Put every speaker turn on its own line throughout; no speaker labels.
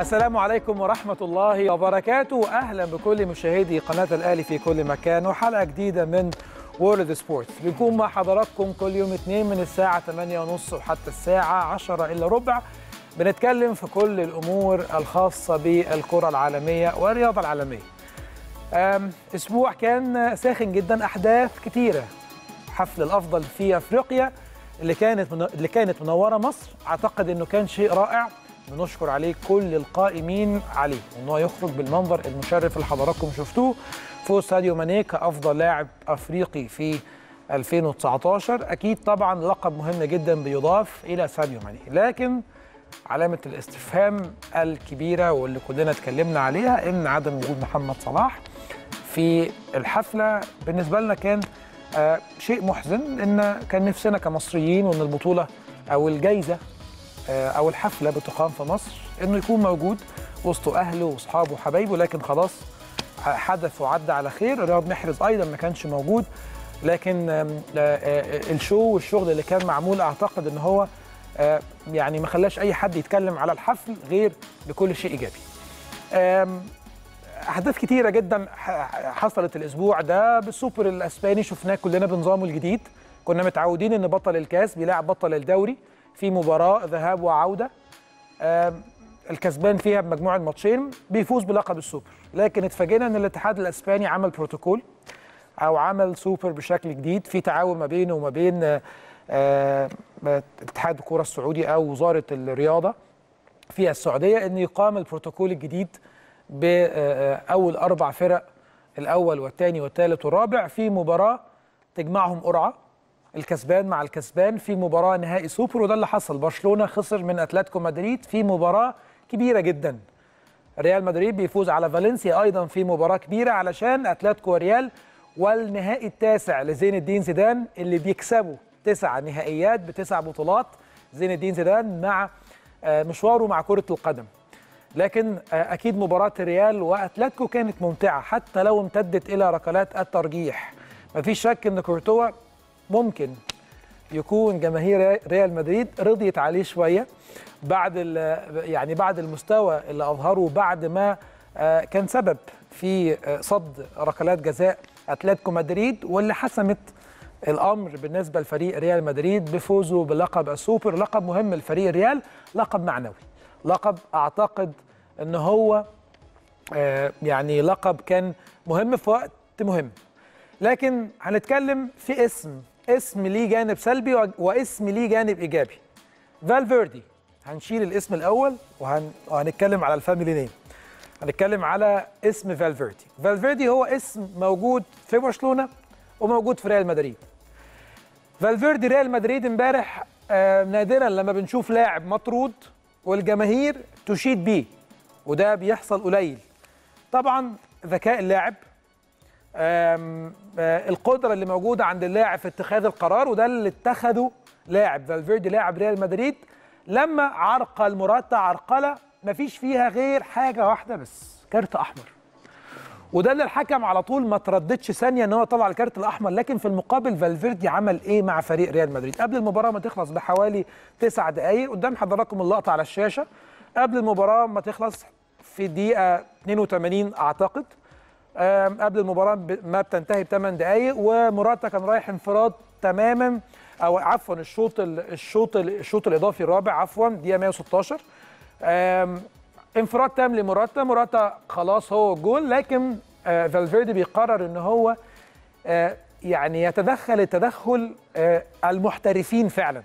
السلام عليكم ورحمة الله وبركاته. أهلا بكل مشاهدي قناة الأهلي في كل مكان وحلقة جديدة من وورلد سبورتس بنكون مع حضراتكم كل يوم اثنين من الساعة 8:30 وحتى الساعة 10 إلا ربع. بنتكلم في كل الأمور الخاصة بالكرة العالمية والرياضة العالمية. أسبوع كان ساخن جدا أحداث كتيرة. حفل الأفضل في أفريقيا اللي كانت. اللي كانت منورة مصر. أعتقد إنه كان شيء رائع. بنشكر عليه كل القائمين عليه وإن هو يخرج بالمنظر المشرف اللي حضراتكم شفتوه فوز ساديو ماني كأفضل لاعب أفريقي في 2019 أكيد طبعا لقب مهم جدا بيضاف إلى ساديو ماني لكن علامة الاستفهام الكبيرة واللي كلنا اتكلمنا عليها إن عدم وجود محمد صلاح في الحفلة بالنسبة لنا كان آه شيء محزن إن كان نفسنا كمصريين وإن البطولة أو الجايزة آه أو الحفلة بتقام في مصر إنه يكون موجود وسط أهله وأصحابه وحبايبه لكن خلاص حدث وعدى على خير. رياض محرز أيضا ما كانش موجود لكن آه، آه، الشو والشغل اللي كان معمول أعتقد إن هو يعني ما خلاش أي حد يتكلم على الحفل غير بكل شيء إيجابي. آم، أحداث كتيرة جدا حصلت الأسبوع ده بالسوبر الأسباني. شفناه كلنا بنظامه الجديد. كنا متعودين إن بطل الكاس بيلاعب بطل الدوري. في مباراة ذهاب وعودة. الكسبان فيها بمجموع الماتشين بيفوز بلقب السوبر. لكن اتفاجئنا إن الاتحاد الأسباني عمل بروتوكول أو عمل سوبر بشكل جديد في تعاون ما بينه وما بين اتحاد الكره السعودي أو وزارة الرياضة في السعودية إن يقام البروتوكول الجديد باول أربع فرق الأول والثاني والثالث والرابع في مباراة تجمعهم قرعة. الكسبان مع الكسبان في مباراة نهائي سوبر وده اللي حصل. برشلونة خسر من أتلتيكو مدريد في مباراة كبيرة جدا. ريال مدريد بيفوز على فالنسيا أيضا في مباراة كبيرة علشان أتلتيكو وريال والنهائي التاسع لزين الدين زيدان اللي بيكسبوا تسع نهائيات بتسع بطولات زين الدين زيدان مع آه، مشواره مع كرة القدم. لكن آه، أكيد مباراة الريال وأتلتيكو كانت ممتعة حتى لو امتدت إلى ركلات الترجيح. مفيش شك إن كورتوا ممكن يكون جماهير ريال مدريد رضيت عليه شوية بعد يعني بعد المستوى اللي أظهره بعد ما آه، كان سبب في آه، صد ركلات جزاء أتلتيكو مدريد واللي حسمت الأمر بالنسبة لفريق ريال مدريد بفوزه بلقب السوبر لقب مهم لفريق ريال لقب معنوي. لقب أعتقد إن هو آه، يعني لقب كان مهم في وقت مهم. لكن هنتكلم في اسم اسم ليه جانب سلبي واسم ليه جانب إيجابي. فالفيردي هنشيل الاسم الأول وهن... وهنتكلم على ال family name. هنتكلم على اسم فالفيردي. فالفيردي هو اسم موجود في برشلونة وموجود في ريال مدريد. فالفيردي ريال مدريد امبارح آه نادرا لما بنشوف لاعب مطرود والجماهير تشيد بيه وده بيحصل قليل. طبعا ذكاء اللاعب القدرة اللي موجودة عند اللاعب في اتخاذ القرار وده اللي اتخذه لاعب فالفيردي لاعب ريال مدريد. لما عرقل مراتا عرقلة مفيش فيها غير حاجة واحدة بس كارت أحمر. وده اللي الحكم على طول ما ترددش ثانية إن هو طلع الكارت الأحمر لكن في المقابل فالفيردي عمل إيه مع فريق ريال مدريد؟ قبل المباراة ما تخلص بحوالي تسع دقائق قدام حضراتكم اللقطة على الشاشة قبل المباراة ما تخلص في الدقيقة 82 أعتقد قبل المباراة ما بتنتهي بثمان دقائق ومراتا كان رايح انفراد تماما أو عفوا الشوط ال- الشوط ال- الشوط الإضافي الرابع عفوا دقيقة 116 آم، انفراد تام لمراتا مراتا خلاص هو الجول لكن آه، فالفيردي بيقرر إن هو آه، يعني يتدخل التدخل آه، المحترفين فعلا.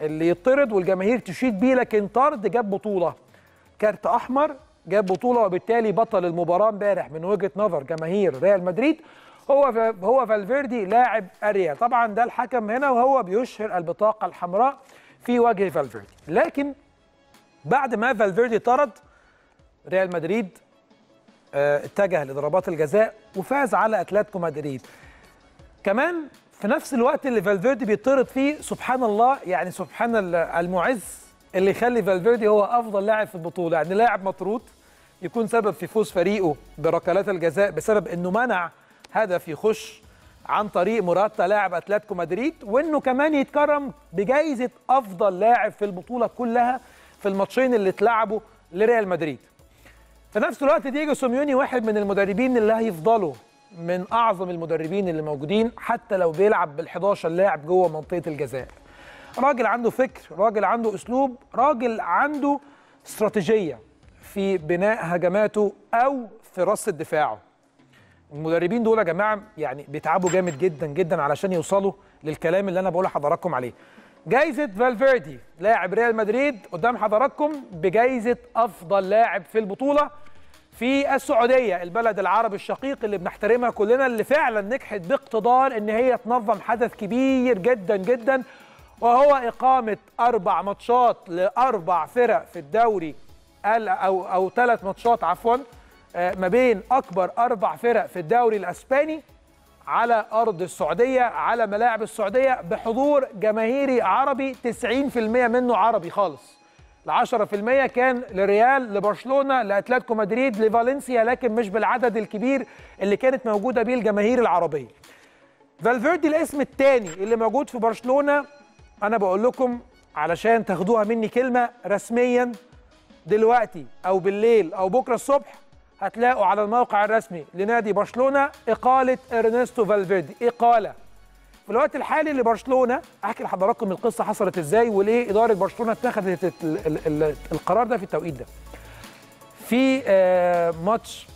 اللي يطرد والجماهير تشيد بيه لكن طرد جاب بطولة. كارت أحمر جاب بطولة وبالتالي بطل المباراة امبارح من وجهة نظر جماهير ريال مدريد. هو هو فالفيردي لاعب الريال. طبعا ده الحكم هنا وهو بيشهر البطاقة الحمراء في وجه فالفيردي. لكن بعد ما فالفيردي طرد ريال مدريد آه، اتجه لضربات الجزاء وفاز على أتلتيكو مدريد. كمان في نفس الوقت اللي فالفيردي بيطرد فيه سبحان الله يعني سبحان ال- المعز اللي يخلي فالفيردي هو أفضل لاعب في البطولة. يعني لاعب مطرود يكون سبب في فوز فريقه بركلات الجزاء بسبب إنه منع هدف يخش عن طريق موراتا لاعب أتلتيكو مدريد وإنه كمان يتكرم بجائزه أفضل لاعب في البطولة كلها في الماتشين اللي اتلعبوا لريال مدريد. في نفس الوقت دييجو سيميوني واحد من المدربين اللي هيفضلوا من أعظم المدربين اللي موجودين حتى لو بيلعب بال11 لاعب جوه منطقة الجزاء. راجل عنده فكر راجل عنده أسلوب راجل عنده استراتيجية في بناء هجماته أو في رص دفاعه. المدربين دول يا جماعة يعني بيتعبوا جامد جدا جدا علشان يوصلوا للكلام اللي أنا بقول لحضراتكم عليه. جايزة فالفيردي لاعب ريال مدريد قدام حضراتكم بجايزة أفضل لاعب في البطولة في السعودية البلد العربي الشقيق اللي بنحترمها كلنا اللي فعلا نجحت باقتدار إن هي تنظم حدث كبير جدا جدا وهو إقامة أربع ماتشات لأربع فرق في الدوري أو أو ثلاث ماتشات عفوا ما بين أكبر أربع فرق في الدوري الأسباني على أرض السعودية على ملاعب السعودية بحضور جماهيري عربي 90% منه عربي خالص ال 10% كان لريال لبرشلونة لأتلتيكو مدريد لفالنسيا لكن مش بالعدد الكبير اللي كانت موجودة بيه الجماهير العربية. فالفيردي الاسم الثاني اللي موجود في برشلونة أنا بقول لكم علشان تاخدوها مني كلمة رسميا دلوقتي أو بالليل أو بكرة الصبح هتلاقوا على الموقع الرسمي لنادي برشلونة إقالة إرنستو فالفيردي. إقالة. في الوقت الحالي لبرشلونة أحكي لحضراتكم القصة حصلت إزاي وليه إدارة برشلونة اتخذت القرار ده في التوقيت ده. في ماتش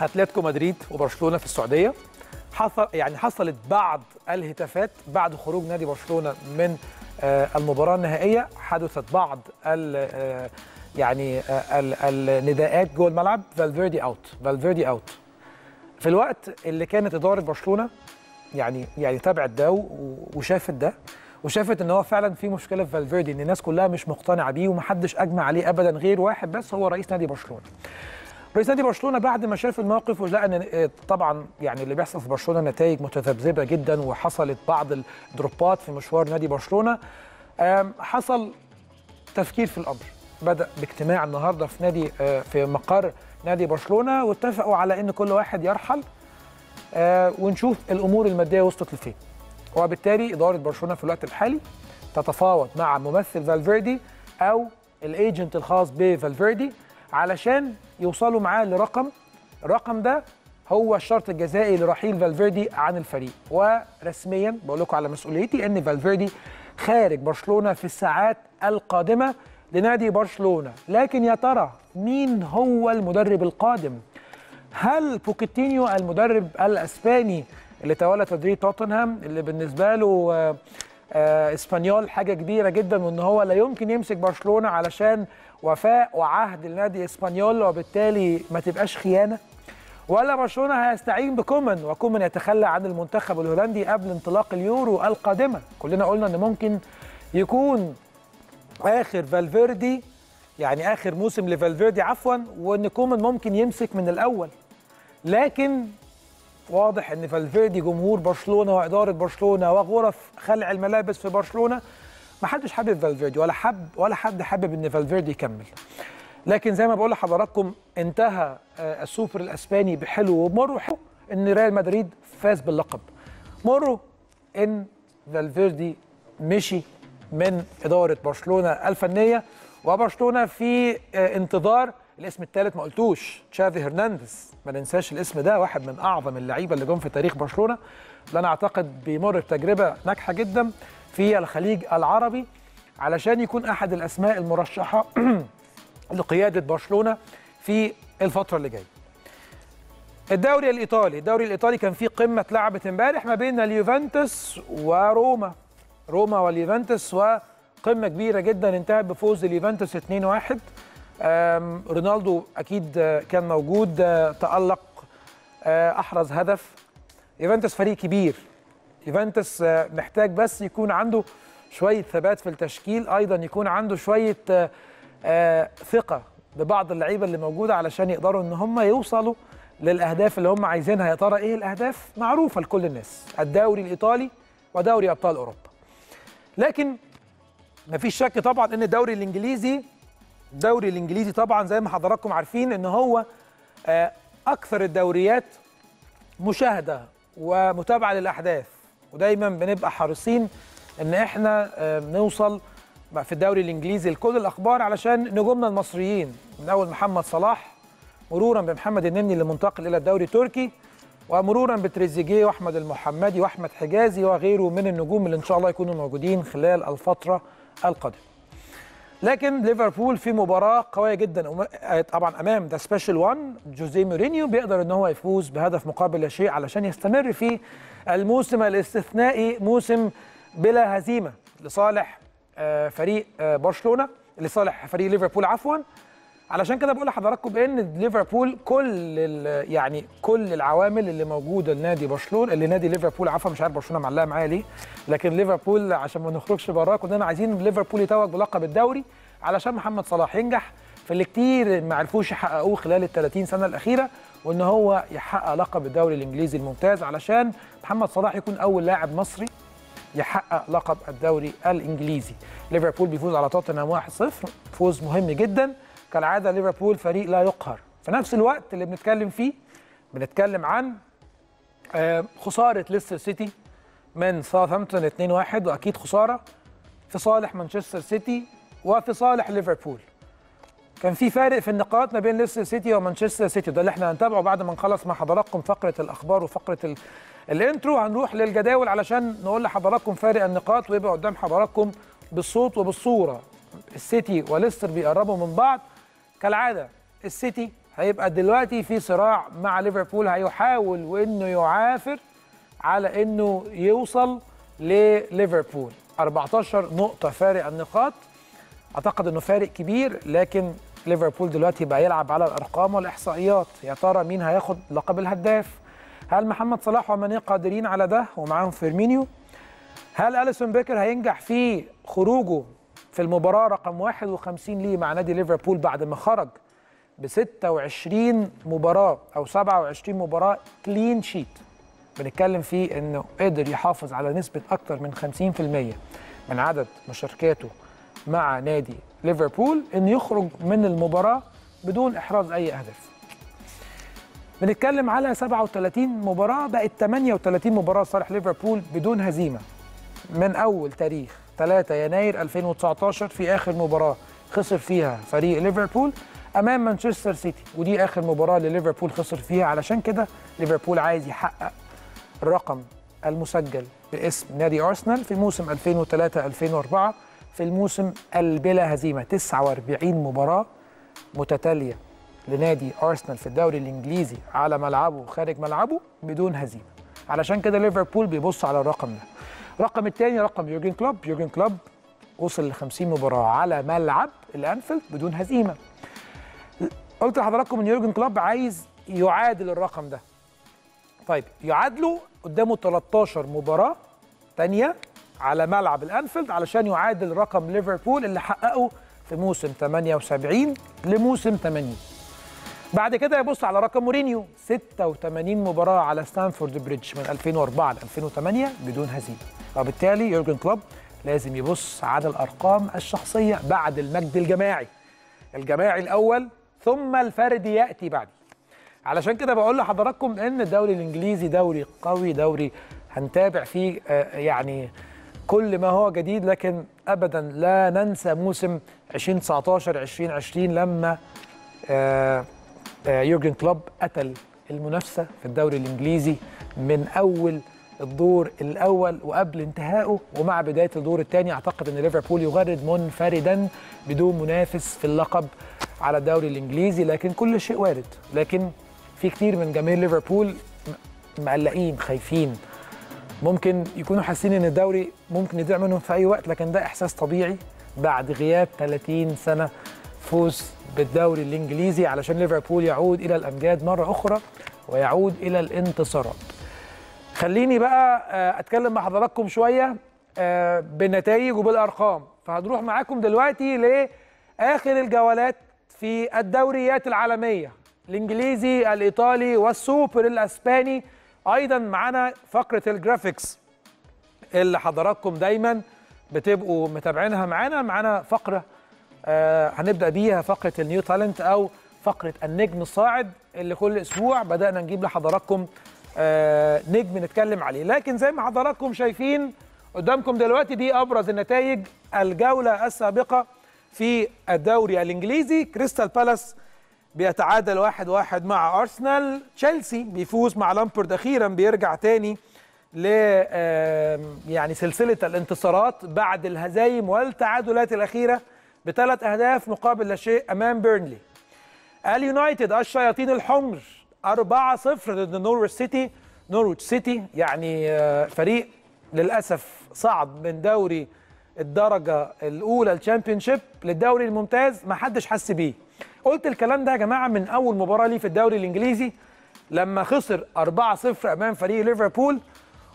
أتلتيكو مدريد وبرشلونة في السعودية. حصل يعني حصلت بعض الهتافات بعد خروج نادي برشلونة من المباراة النهائية. حدثت بعض ال يعني النداءات جوه الملعب. فالفيردي out فالفيردي out في الوقت اللي كانت إدارة برشلونة يعني يعني تابعت ده وشافت ده وشافت إن هو فعلا في مشكلة في فالفيردي إن الناس كلها مش مقتنعة بيه ومحدش أجمع عليه ابدا غير واحد بس هو رئيس نادي برشلونة. رئيس نادي برشلونة بعد ما شاف الموقف ولقى ان طبعا يعني اللي بيحصل في برشلونة نتائج متذبذبة جدا وحصلت بعض ال drop ات في مشوار نادي برشلونة حصل تفكير في الأمر. بدأ باجتماع النهارده في نادي في مقر نادي برشلونة واتفقوا على إن كل واحد يرحل ونشوف الأمور المادية وصلت لفين. وبالتالي إدارة برشلونة في الوقت الحالي تتفاوض مع ممثل فالفيردي أو ال agent الخاص بفالفيردي علشان يوصلوا معاه لرقم. الرقم ده هو الشرط الجزائي لرحيل فالفيردي عن الفريق. ورسميا بقول لكم على مسؤوليتي إن فالفيردي خارج برشلونة في الساعات القادمة لنادي برشلونة. لكن يا ترى مين هو المدرب القادم؟ هل بوكيتينو المدرب الأسباني اللي تولى تدريب توتنهام اللي بالنسبة له آه إسبانيول حاجة كبيرة جدا وإن هو لا يمكن يمسك برشلونة علشان وفاء وعهد النادي إسبانيول وبالتالي ما تبقاش خيانة. ولا برشلونة هيستعين بكومان وكومان يتخلى عن المنتخب الهولندي قبل انطلاق اليورو القادمة. كلنا قلنا إن ممكن يكون آخر فالفيردي يعني آخر موسم لفالفيردي عفوا وإن كومان ممكن يمسك من الأول. لكن واضح إن فالفيردي جمهور برشلونة وإدارة برشلونة وغرف خلع الملابس في برشلونة. ما حدش حابب فالفيردي ولا حب ولا حد حابب إن فالفيردي يكمل. لكن زي ما بقول لحضراتكم انتهى السوبر الأسباني بحلو ومر حلو إن ريال مدريد فاز باللقب. مر وإن فالفيردي مشي من إدارة برشلونة الفنية وبرشلونة في انتظار الاسم الثالث ما قلتوش. تشافي هرنانديز. ما ننساش الاسم ده واحد من أعظم اللعيبة اللي جم في تاريخ برشلونة. اللي أنا أعتقد بيمر بتجربة ناجحة جدا في الخليج العربي علشان يكون أحد الأسماء المرشحة لقيادة برشلونة في الفترة اللي جاية. الدوري الإيطالي، الدوري الإيطالي كان فيه قمة اتلعبت امبارح ما بين اليوفنتوس وروما. روما واليوفنتوس وقمة كبيرة جدا انتهت بفوز اليوفنتوس 2-1 رونالدو أكيد كان موجود تألق أحرز هدف. يوفنتوس فريق كبير. يوفنتوس محتاج بس يكون عنده شوية ثبات في التشكيل أيضا يكون عنده شوية ثقة ببعض اللعيبة اللي موجودة علشان يقدروا إن هم يوصلوا للأهداف اللي هم عايزينها. يا ترى إيه الأهداف؟ معروفة لكل الناس الدوري الإيطالي ودوري أبطال أوروبا. لكن مفيش شك طبعا إن الدوري الإنجليزي الدوري الإنجليزي طبعا زي ما حضراتكم عارفين إن هو أكثر الدوريات مشاهدة ومتابعة للأحداث ودايما بنبقى حريصين إن إحنا نوصل في الدوري الإنجليزي لكل الأخبار علشان نجومنا المصريين من أول محمد صلاح مرورا بمحمد النني اللي منتقل إلى الدوري التركي ومرورا بتريزيجيه وأحمد المحمدي وأحمد حجازي وغيره من النجوم اللي إن شاء الله يكونوا موجودين خلال الفترة القادمة. لكن ليفربول في مباراة قوية جدا. طبعا أمام the special one جوزيه مورينيو بيقدر إن هو يفوز بهدف مقابل لا شيء علشان يستمر في الموسم الاستثنائي موسم بلا هزيمة لصالح فريق برشلونة لصالح فريق ليفربول. عفوا علشان كده بقول لحضراتكم بان ليفربول كل يعني كل العوامل اللي موجودة لنادي برشلونة اللي نادي ليفربول عفوا مش عارف برشلونة معلقة معايا ليه لكن ليفربول عشان ما نخرجش براه كلنا عايزين ليفربول يتوج بلقب الدوري علشان محمد صلاح ينجح في اللي كتير ما عرفوش يحققوه خلال ال 30 سنة الأخيرة وإن هو يحقق لقب الدوري الإنجليزي الممتاز علشان محمد صلاح يكون أول لاعب مصري يحقق لقب الدوري الإنجليزي. ليفربول بيفوز على توتنهام 1-0 فوز مهم جدا. كالعادة ليفربول فريق لا يقهر. في نفس الوقت اللي بنتكلم فيه بنتكلم عن خسارة ليستر سيتي من ساوثهامبتون 2-1 وأكيد خسارة في صالح مانشستر سيتي وفي صالح ليفربول. كان في فارق في النقاط ما بين ليستر سيتي ومانشستر سيتي ده اللي إحنا هنتابعه بعد ما نخلص مع حضراتكم فقرة الأخبار وفقرة ال... ال intro. هنروح للجداول علشان نقول لحضراتكم فارق النقاط ويبقى قدام حضراتكم بالصوت وبالصورة. السيتي وليستر بيقربوا من بعض. كالعادة السيتي هيبقى دلوقتي في صراع مع ليفربول هيحاول وانه يعافر على إنه يوصل لليفربول. 14 نقطة فارق النقاط. أعتقد إنه فارق كبير لكن ليفربول دلوقتي بقى يلعب على الأرقام والإحصائيات. يا ترى مين هياخد لقب الهداف؟ هل محمد صلاح وماني قادرين على ده؟ ومعاهم فيرمينيو. هل أليسون بيكر هينجح في خروجه في المباراة رقم 51 ليه مع نادي ليفربول بعد ما خرج ب 26 مباراة أو 27 مباراة كلين شيت بنتكلم فيه إنه قدر يحافظ على نسبة أكثر من 50% من عدد مشاركاته مع نادي ليفربول انه يخرج من المباراة بدون إحراز أي أهداف. بنتكلم على 37 مباراة بقت 38 مباراة صالح ليفربول بدون هزيمة من أول تاريخ 3 يناير 2019 في آخر مباراة. خسر فيها فريق ليفربول أمام مانشستر سيتي ودي آخر مباراة لليفربول خسر فيها. علشان كده ليفربول عايز يحقق الرقم المسجل باسم نادي أرسنال في موسم 2003 2004 في الموسم البلا هزيمة. 49 مباراة متتالية لنادي أرسنال في الدوري الإنجليزي على ملعبه وخارج ملعبه بدون هزيمة. علشان كده ليفربول بيبص على الرقم ده. الرقم الثاني رقم يورجن كلوب. يورجن كلوب وصل ل 50 مباراة على ملعب الأنفيلد بدون هزيمة. قلت لحضراتكم إن يورجن كلوب عايز يعادل الرقم ده. طيب يعادله قدامه 13 مباراة ثانية على ملعب الأنفيلد علشان يعادل رقم ليفربول اللي حققه في موسم 78 لموسم 80 بعد كده يبص على رقم مورينيو. 86 مباراة على ستانفورد بريدج من 2004 ل 2008 بدون هزيمة. وبالتالي يورجن كلوب لازم يبص على الأرقام الشخصية بعد المجد الجماعي. الجماعي الأول ثم الفردي يأتي بعده علشان كده بقول لحضراتكم إن الدوري الإنجليزي دوري قوي دوري هنتابع فيه يعني كل ما هو جديد لكن ابدا لا ننسى موسم 2019 2020 لما يورجن كلوب قتل المنافسة في الدوري الإنجليزي من أول الدور الأول وقبل انتهائه ومع بداية الدور الثاني. أعتقد إن ليفربول يغرد منفردا بدون منافس في اللقب على الدوري الإنجليزي لكن كل شيء وارد. لكن في كتير من جماهير ليفربول مقلقين خايفين. ممكن يكونوا حاسين إن الدوري ممكن يضيع منهم في أي وقت لكن ده إحساس طبيعي بعد غياب 30 سنة فوز بالدوري الإنجليزي علشان ليفربول يعود إلى الأمجاد مرة أخرى ويعود إلى الانتصارات. خليني بقى أتكلم مع حضراتكم شوية بالنتائج وبالأرقام. فهنروح معاكم دلوقتي لآخر الجولات في الدوريات العالمية الإنجليزي الإيطالي والسوبر الأسباني. أيضا معانا فقرة ال graphics اللي حضراتكم دايما بتبقوا متابعينها معانا. معانا فقرة آه هنبدأ بيها فقرة ال new talent أو فقرة النجم الصاعد اللي كل أسبوع بدأنا نجيب لحضراتكم آه نجم نتكلم عليه. لكن زي ما حضراتكم شايفين قدامكم دلوقتي دي أبرز النتائج الجولة السابقة في الدوري الإنجليزي. كريستال بالاس بيتعادل واحد واحد مع أرسنال. تشيلسي بيفوز مع لامبارد أخيرا بيرجع تاني ل يعني سلسلة الانتصارات بعد الهزايم والتعادلات الأخيرة بثلاث أهداف مقابل لا شيء أمام بيرنلي. اليونايتد الشياطين الحمر 4-0 ضد نورويتش سيتي. نورويتش سيتي يعني آه، فريق للأسف صعد من دوري الدرجة الأولى الشامبيونشيب للدوري الممتاز ما حدش حس بيه. قلت الكلام ده يا جماعة من أول مباراة ليه في الدوري الإنجليزي لما خسر 4-0 أمام فريق ليفربول.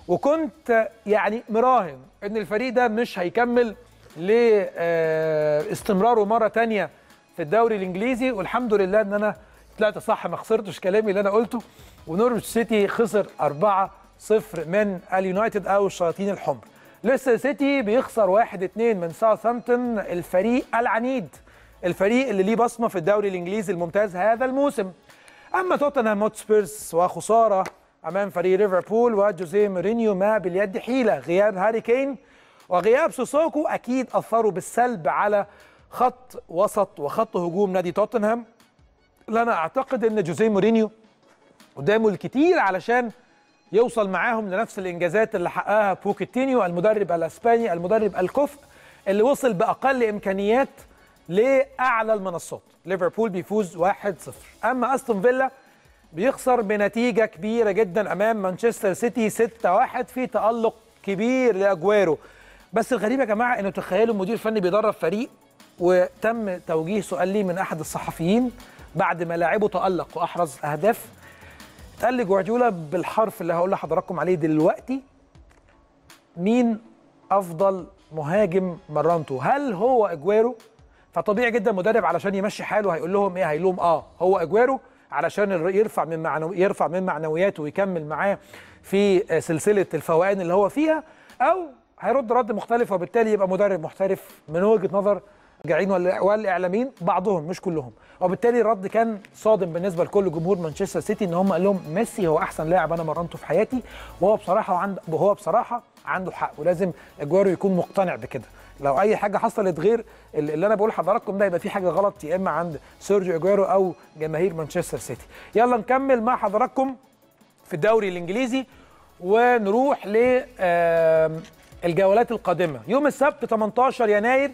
وكنت يعني مراهن إن الفريق ده مش هيكمل لاستمراره مرة تانية في الدوري الإنجليزي والحمد لله إن أنا طلعت صح ما خسرتش كلامي اللي أنا قلته. ونورويتش سيتي خسر 4-0 من اليونايتد أو الشياطين الحمر. ليستر سيتي بيخسر 1-2 من ساوثهامبتون الفريق العنيد الفريق اللي ليه بصمة في الدوري الإنجليزي الممتاز هذا الموسم. أما توتنهام هوتسبيرز وخسارة أمام فريق ليفربول وجوزيه مورينيو ما باليد حيلة غياب هاري كين وغياب سيسوكو أكيد أثروا بالسلب على خط وسط وخط هجوم نادي توتنهام. لا أنا أعتقد إن جوزيه مورينيو قدامه الكتير علشان يوصل معاهم لنفس الإنجازات اللي حققها بوكيتينيو المدرب الأسباني المدرب الكفء اللي وصل بأقل إمكانيات لأعلى المنصات. ليفربول بيفوز 1-0 أما أستون فيلا بيخسر بنتيجة كبيرة جدا أمام مانشستر سيتي 6-1 في تألق كبير لأجويرو. بس الغريب يا جماعة إنه تخيلوا مدير فني بيدرب فريق وتم توجيه سؤال ليه من أحد الصحفيين بعد ما لاعبه تألق وأحرز أهداف. اتقال لي جوارديولا بالحرف اللي هقول لحضراتكم عليه دلوقتي مين أفضل مهاجم مرنته هل هو أجويرو؟ فطبيعي جدا مدرب علشان يمشي حاله هيقول لهم إيه؟ هيقول لهم آه هو أجويرو علشان يرفع من معنو يرفع من معنوياته ويكمل معاه في سلسلة الفوقان اللي هو فيها أو هيرد رد مختلف وبالتالي يبقى مدرب محترف من وجهة نظر المشجعين وال- والإعلاميين بعضهم مش كلهم. وبالتالي الرد كان صادم بالنسبة لكل جمهور مانشستر سيتي إن هم قال لهم ميسي هو أحسن لاعب أنا مرنته في حياتي وهو بصراحة وعند وهو بصراحة عنده حق. ولازم اجويرو يكون مقتنع بكده. لو أي حاجة حصلت غير اللي أنا بقول لحضراتكم ده يبقى في حاجة غلط يا إما عند سيرجيو اجويرو أو جماهير مانشستر سيتي. يلا نكمل مع حضراتكم في الدوري الإنجليزي ونروح ل الجولات القادمة. يوم السبت 18 يناير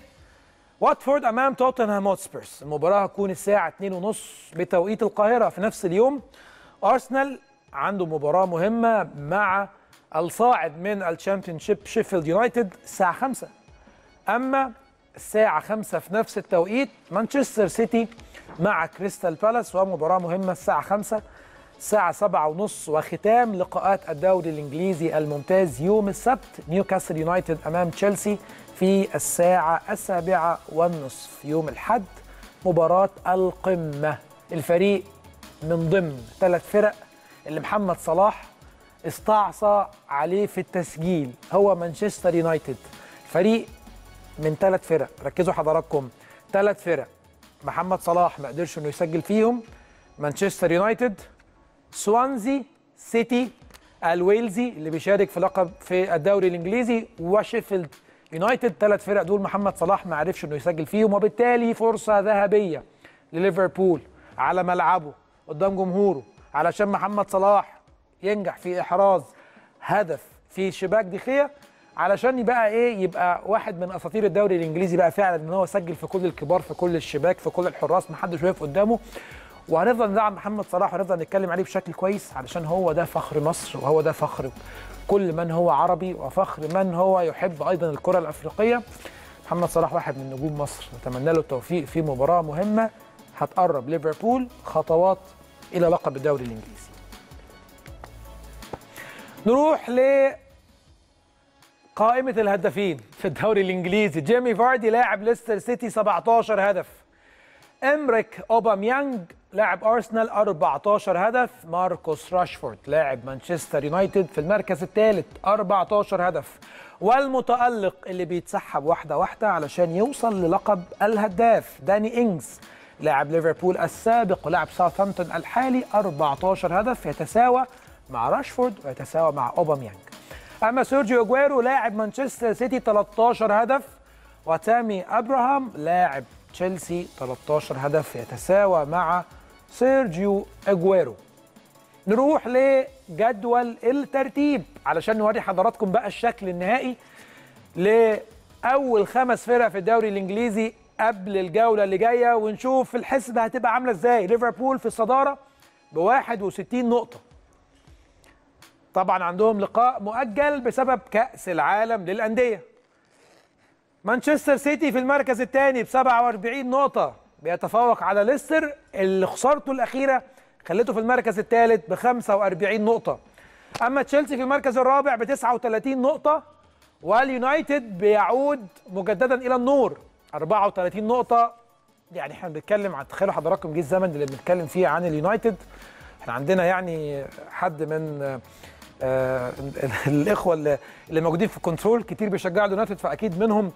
واتفورد أمام توتنهام هوتسبيرز. المباراة هتكون الساعة 2:30 بتوقيت القاهرة في نفس اليوم. أرسنال عنده مباراة مهمة مع الصاعد من الشامبيونشيب شيفيلد يونايتد الساعة 5 أما الساعة 5 في نفس التوقيت مانشستر سيتي مع كريستال بالاس ومباراة مهمة الساعة 5 الساعة سبعة ونص وختام لقاءات الدوري الإنجليزي الممتاز يوم السبت نيوكاسل يونايتد أمام تشيلسي في الساعة السابعة والنصف يوم الحد مباراة القمة. الفريق من ضمن ثلاث فرق اللي محمد صلاح استعصى عليه في التسجيل هو مانشستر يونايتد. فريق من ثلاث فرق ركزوا حضراتكم ثلاث فرق محمد صلاح ما قدرش إنه يسجل فيهم مانشستر يونايتد سوانزي سيتي الويلزي اللي بيشارك في لقب في الدوري الإنجليزي وشيفيلد يونايتد ثلاث فرق دول محمد صلاح ما عرفش إنه يسجل فيهم وبالتالي فرصة ذهبية لليفربول على ملعبه قدام جمهوره علشان محمد صلاح ينجح في إحراز هدف في شباك دخيه علشان يبقى إيه يبقى واحد من أساطير الدوري الإنجليزي بقى فعلا إن هو سجل في كل الكبار في كل الشباك في كل الحراس محدش واقف قدامه. وهنفضل ندعم محمد صلاح وهنفضل نتكلم عليه بشكل كويس علشان هو ده فخر مصر وهو ده فخر كل من هو عربي وفخر من هو يحب أيضا الكرة الأفريقية. محمد صلاح واحد من نجوم مصر. نتمنى له التوفيق في مباراة مهمة هتقرب ليفربول خطوات إلى لقب الدوري الإنجليزي. نروح ل قائمة الهدافين في الدوري الإنجليزي. جيمي فاردي لاعب ليستر سيتي 17 هدف. إمريك أوباميانج لاعب أرسنال 14 هدف. ماركوس راشفورد لاعب مانشستر يونايتد في المركز الثالث 14 هدف. والمتألق اللي بيتسحب واحدة واحدة علشان يوصل للقب الهداف داني إنجز لاعب ليفربول السابق ولاعب ساوثهامبتون الحالي 14 هدف يتساوى مع راشفورد ويتساوى مع أوباميانج. أما سيرجيو أجويرو لاعب مانشستر سيتي 13 هدف. وتامي أبراهام لاعب تشيلسي 13 هدف يتساوى مع سيرجيو أجويرو. نروح لجدول الترتيب علشان نوري حضراتكم بقى الشكل النهائي لأول خمس فرق في الدوري الإنجليزي قبل الجولة اللي جاية ونشوف الحسبة هتبقى عاملة إزاي. ليفربول في الصدارة ب 61 نقطة. طبعا عندهم لقاء مؤجل بسبب كأس العالم للأندية. مانشستر سيتي في المركز الثاني ب 47 نقطة. بيتفوق على ليستر اللي خسارته الأخيرة خلته في المركز الثالث ب 45 نقطة. أما تشيلسي في المركز الرابع ب 39 نقطة واليونايتد بيعود مجددا إلى النور 34 نقطة. يعني إحنا بنتكلم عن تخيلوا حضراتكم جه الزمن اللي بنتكلم فيه عن اليونايتد إحنا عندنا يعني حد من آه الإخوة اللي, موجودين في control كتير بيشجعوا اليونايتد فأكيد منهم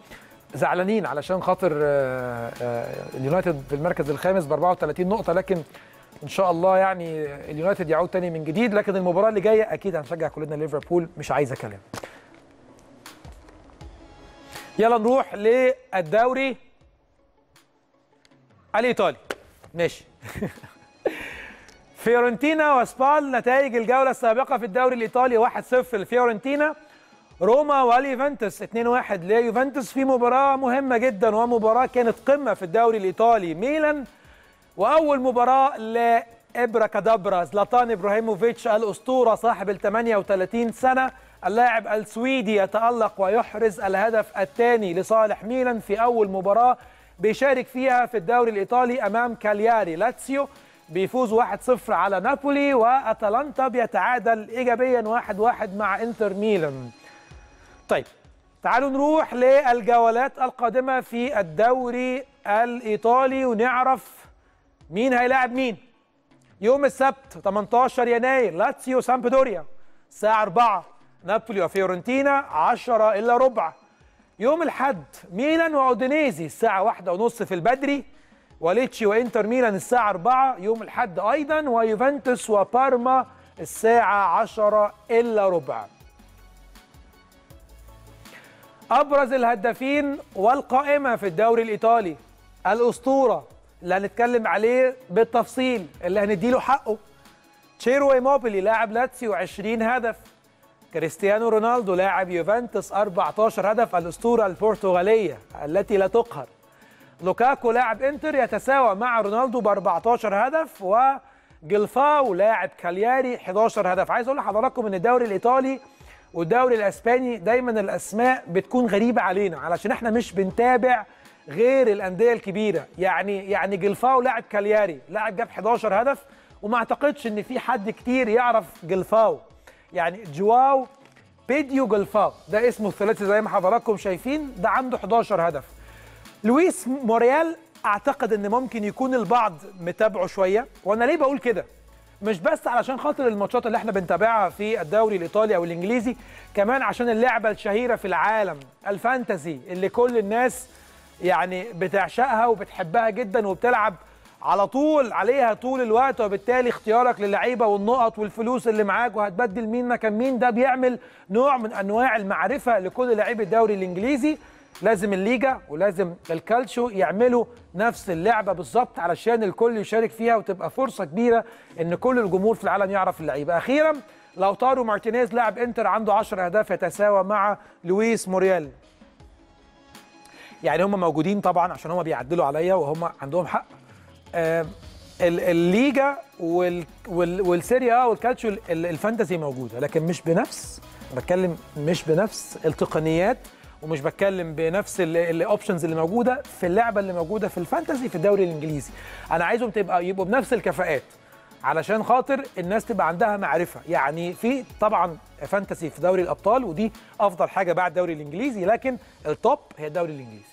زعلانين علشان خاطر آه آه اليونايتد في المركز الخامس ب 34 نقطة لكن إن شاء الله يعني اليونايتد يعود تاني من جديد. لكن المباراة اللي جاية أكيد هنشجع كلنا ليفربول مش عايزه كلام يلا نروح للدوري الإيطالي. ماشي. فيورنتينا وسبال نتائج الجولة السابقة في الدوري الإيطالي 1-0 لفيورنتينا. روما واليوفنتوس 2-1 ليوفنتوس في مباراة مهمة جدا ومباراة كانت قمة في الدوري الإيطالي ميلان. وأول مباراة لابرا كادابرا زلاتان إبراهيموفيتش الأسطورة صاحب ال 38 سنة. اللاعب السويدي يتألق ويحرز الهدف الثاني لصالح ميلان في أول مباراة بيشارك فيها في الدوري الإيطالي أمام كالياري لاتسيو. بيفوز 1-0 على نابولي وأتلانتا بيتعادل ايجابيا 1-1 مع إنتر ميلان. طيب تعالوا نروح للجولات القادمة في الدوري الإيطالي ونعرف مين هيلاعب مين. يوم السبت 18 يناير لاتسيو سامبدوريا الساعة 4 نابولي وفيورنتينا 10 إلا ربع. يوم الحد ميلان وأودينيزي الساعة واحدة ونص في البدري وليتشي وإنتر ميلان الساعة 4 يوم الحد أيضا ويوفنتوس وبارما الساعة 10 إلا ربع أبرز الهدافين والقائمة في الدوري الإيطالي الأسطورة اللي هنتكلم عليه بالتفصيل اللي هنديله حقه تشيرو ايموبيلي لاعب لاتسيو 20 هدف. كريستيانو رونالدو لاعب يوفنتوس 14 هدف. الأسطورة البرتغالية التي لا تقهر. لوكاكو لاعب إنتر يتساوى مع رونالدو ب 14 هدف وجلفاو لاعب كالياري 11 هدف. عايز أقول لحضراتكم إن الدوري الإيطالي والدوري الاسباني دايما الاسماء بتكون غريبة علينا علشان إحنا مش بنتابع غير الأندية الكبيرة. يعني يعني جلفاو لاعب كالياري لاعب جاب 11 هدف وما اعتقدش إن في حد كتير يعرف جلفاو. يعني جواو بيدرو جلفاو ده اسمه الثلاثي زي ما حضراتكم شايفين ده عنده 11 هدف. لويس موريال أعتقد إن ممكن يكون البعض متابعه شوية وأنا ليه بقول كده؟ مش بس علشان خاطر الماتشات اللي إحنا بنتابعها في الدوري الإيطالي أو الإنجليزي كمان عشان اللعبة الشهيرة في العالم الفانتزي اللي كل الناس يعني بتعشقها وبتحبها جدا وبتلعب على طول عليها طول الوقت وبالتالي اختيارك للعيبة والنقط والفلوس اللي معاك وهتبدل مين مكان مين ده بيعمل نوع من أنواع المعرفة لكل لعيب الدوري الإنجليزي. لازم الليجا ولازم الكالتشو يعملوا نفس اللعبة بالظبط علشان الكل يشارك فيها وتبقى فرصة كبيرة إن كل الجمهور في العالم يعرف اللعيبة. أخيرا لوتارو مارتينيز لاعب إنتر عنده 10 أهداف يتساوى مع لويس موريال. يعني هم موجودين طبعا عشان هم بيعدلوا عليا وهم عندهم حق. آه الليجا وال وال والسيريا والكالتشو ال fantasy موجودة لكن مش بنفس بتكلم مش بنفس التقنيات ومش بتكلم بنفس ال options اللي موجودة في اللعبة اللي موجودة في ال fantasy في الدوري الإنجليزي. أنا عايزهم تبقى يبقوا بنفس الكفاءات علشان خاطر الناس تبقى عندها معرفة. يعني في طبعا fantasy في دوري الأبطال ودي أفضل حاجة بعد الدوري الإنجليزي لكن ال top هي الدوري الإنجليزي.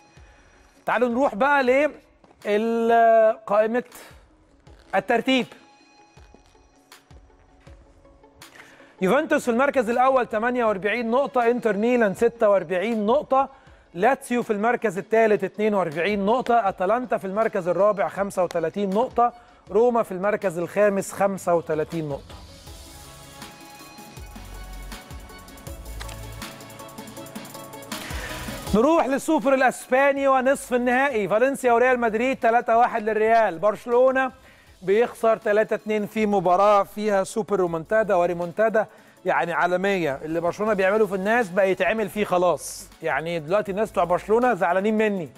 تعالوا نروح بقى ل قائمة الترتيب. يوفنتوس في المركز الأول 48 نقطة إنتر ميلان 46 نقطة لاتسيو في المركز الثالث 42 نقطة أتلانتا في المركز الرابع 35 نقطة روما في المركز الخامس 35 نقطة. نروح للسوبر الأسباني ونصف النهائي. فالنسيا وريال مدريد 3-1 للريال. برشلونة بيخسر 3-2 في مباراة فيها سوبر ريمونتادا وريمونتادا يعني عالمية اللي برشلونة بيعمله في الناس بقى يتعمل فيه خلاص. يعني دلوقتي الناس بتوع برشلونة زعلانين مني.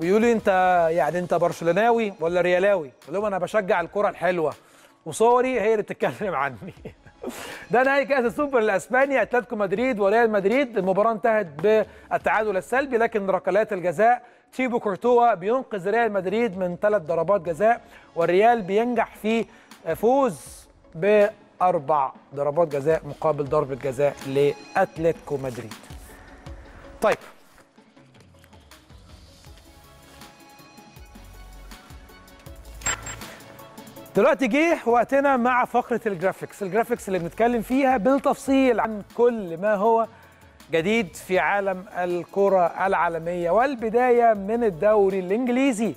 ويقولوا لي انت يعني انت برشلوناوي ولا ريالاوي؟ أقول لهم أنا بشجع الكرة الحلوة. وصوري هي اللي بتتكلم عني. ده نهائي كأس السوبر الأسباني أتلتيكو مدريد وريال مدريد. المباراة انتهت بالتعادل السلبي لكن ركلات الجزاء تيبو كورتوا بينقذ ريال مدريد من ثلاث ضربات جزاء والريال بينجح في فوز باربع ضربات جزاء مقابل ضربة جزاء لأتلتيكو مدريد. طيب دلوقتي جه وقتنا مع فقرة ال graphics، ال graphics اللي بنتكلم فيها بالتفصيل عن كل ما هو جديد في عالم الكرة العالمية والبداية من الدوري الإنجليزي.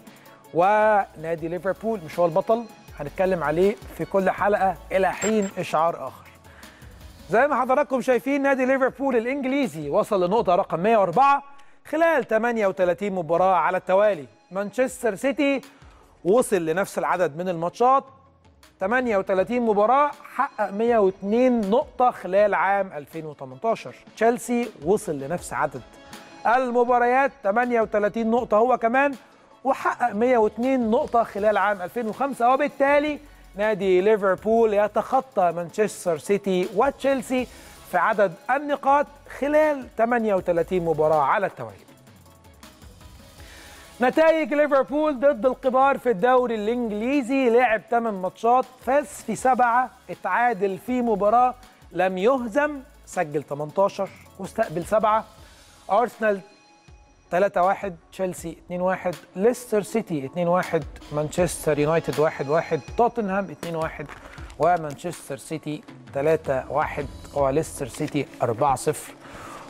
ونادي ليفربول مش هو البطل هنتكلم عليه في كل حلقة إلى حين إشعار آخر. زي ما حضراتكم شايفين نادي ليفربول الإنجليزي وصل لنقطة رقم 104 خلال 38 مباراة على التوالي. مانشستر سيتي وصل لنفس العدد من الماتشات 38 مباراة حقق 102 نقطة خلال عام 2018 تشيلسي وصل لنفس عدد. المباريات 38 نقطة هو كمان وحقق 102 نقطة خلال عام 2005 وبالتالي نادي ليفربول يتخطى مانشستر سيتي وتشيلسي في عدد النقاط خلال 38 مباراة على التوالي. نتائج ليفربول ضد الكبار في الدوري الإنجليزي لعب 8 ماتشات فاز في سبعة اتعادل في مباراة لم يهزم سجل 18 واستقبل سبعة. أرسنال 3 1 تشيلسي 2 1 ليستر سيتي 2 1 مانشستر يونايتد 1 1 توتنهام 2 1 ومانشستر سيتي 3 1 وليستر سيتي 4 0